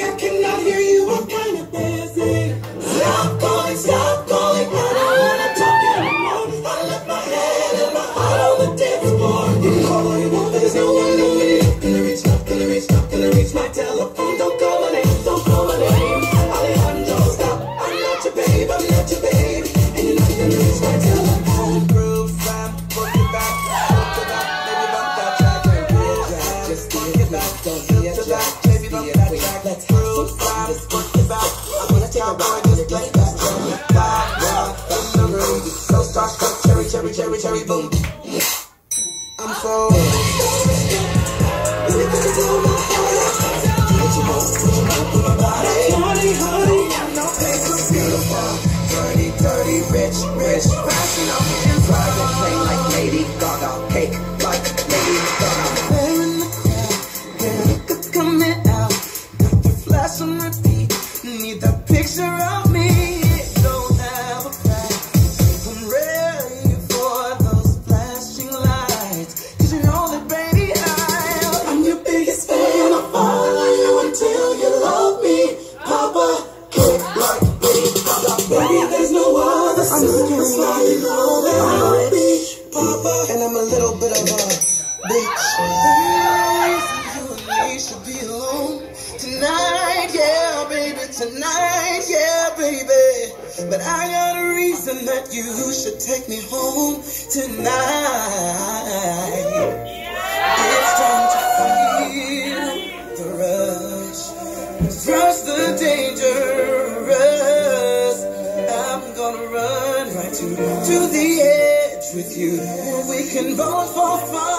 I cannot hear cherry boom. I'm so. What you want? What you want? What you want? I'm scared. I'm rich, and I'm a little bit of a bitch. tonight, yeah, baby, tonight, yeah, baby. But I got a reason that you should take me home tonight. to the edge with you. We can both fall far.